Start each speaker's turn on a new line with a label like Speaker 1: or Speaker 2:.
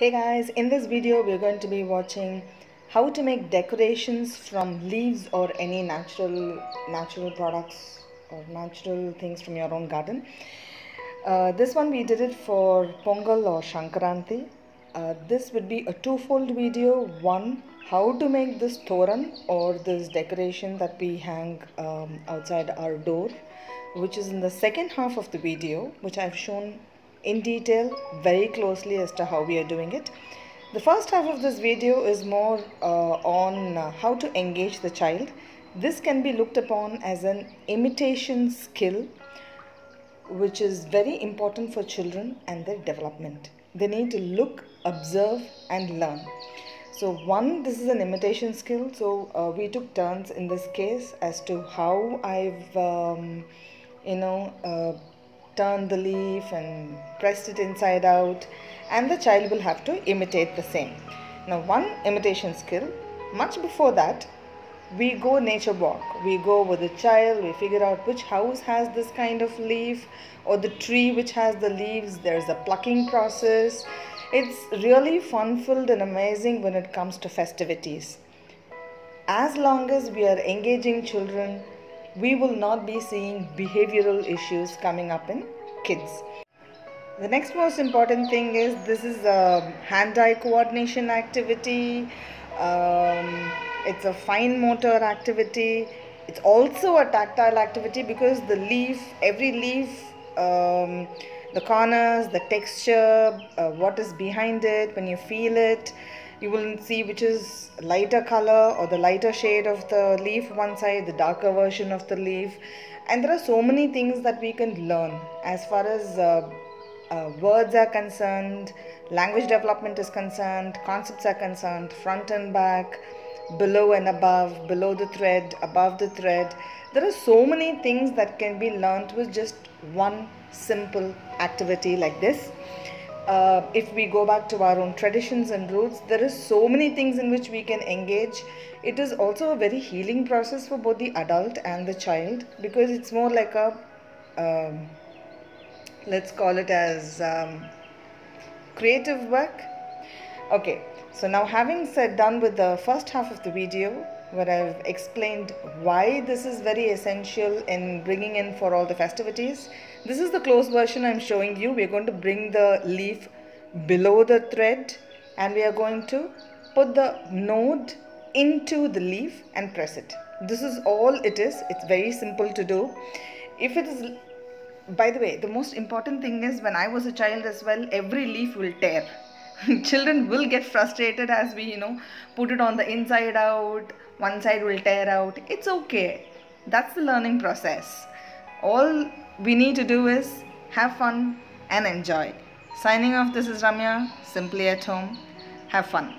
Speaker 1: Hey guys, in this video we're going to be watching how to make decorations from leaves or any natural natural products or natural things from your own garden. Uh, this one we did it for Pongal or Shankaranti. Uh, this would be a twofold video. One, how to make this toran or this decoration that we hang um, outside our door, which is in the second half of the video, which I've shown in detail very closely as to how we are doing it. The first half of this video is more uh, on uh, how to engage the child. This can be looked upon as an imitation skill which is very important for children and their development. They need to look, observe and learn. So one, this is an imitation skill. So uh, we took turns in this case as to how I've, um, you know, uh, turned the leaf and pressed it inside out and the child will have to imitate the same. Now one imitation skill, much before that, we go nature walk. We go with the child, we figure out which house has this kind of leaf or the tree which has the leaves. There's a plucking process. It's really fun filled and amazing when it comes to festivities. As long as we are engaging children, we will not be seeing behavioral issues coming up in kids. The next most important thing is this is a hand-eye coordination activity. Um, it's a fine motor activity. It's also a tactile activity because the leaf, every leaf, um, the corners, the texture, uh, what is behind it, when you feel it, you will see which is lighter color or the lighter shade of the leaf one side, the darker version of the leaf. And there are so many things that we can learn as far as uh, uh, words are concerned, language development is concerned, concepts are concerned, front and back, below and above, below the thread, above the thread. There are so many things that can be learned with just one simple activity like this. Uh, if we go back to our own traditions and roots, there is so many things in which we can engage. It is also a very healing process for both the adult and the child because it's more like a, um, let's call it as um, creative work. Okay, so now having said done with the first half of the video where I've explained why this is very essential in bringing in for all the festivities. This is the close version I'm showing you. We're going to bring the leaf below the thread and we are going to put the node into the leaf and press it. This is all it is. It's very simple to do. If it is, by the way, the most important thing is when I was a child as well, every leaf will tear children will get frustrated as we you know put it on the inside out one side will tear out. It's okay. That's the learning process. All we need to do is have fun and enjoy. Signing off this is ramya. Simply at home. Have fun